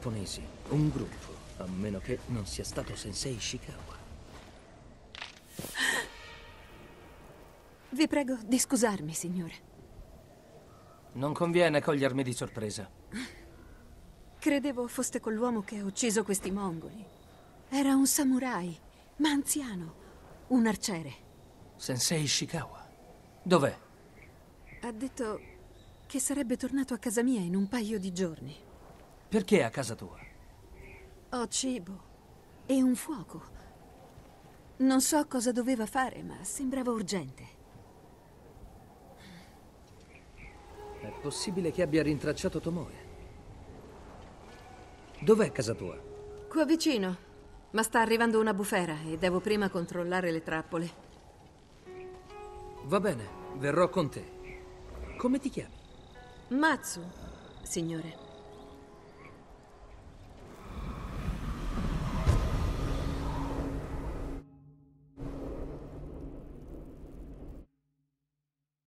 giapponesi. Un gruppo, a meno che non sia stato Sensei Ishikawa. Vi prego di scusarmi, signore. Non conviene cogliermi di sorpresa. Credevo foste quell'uomo che ha ucciso questi mongoli. Era un samurai, ma anziano. Un arciere. Sensei Ishikawa. Dov'è? Ha detto che sarebbe tornato a casa mia in un paio di giorni. Perché a casa tua? Ho cibo e un fuoco. Non so cosa doveva fare, ma sembrava urgente. È possibile che abbia rintracciato Tomoe. Dov'è casa tua? Qua vicino, ma sta arrivando una bufera e devo prima controllare le trappole. Va bene, verrò con te. Come ti chiami? Matsu, signore.